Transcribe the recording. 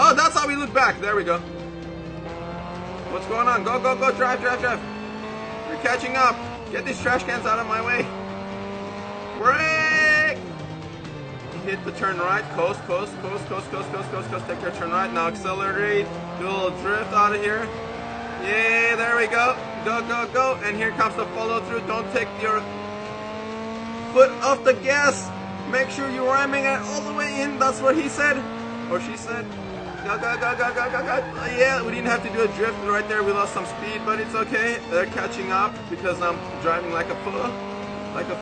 Oh, that's how we look back. There we go. What's going on? Go, go, go. Drive, drive, drive. You're catching up. Get these trash cans out of my way. Brake! Hit the turn right. Coast, coast, coast, coast, coast, coast, coast, coast. Take your turn right. Now accelerate. Do a little drift out of here. Yeah, there we go. Go, go, go. And here comes the follow through. Don't take your foot off the gas. Make sure you're ramming it all the way in. That's what he said. Or she said. Go, go, go, go, go, go, go. Yeah, we didn't have to do a drift right there. We lost some speed, but it's okay. They're catching up because I'm driving like a fool. Like a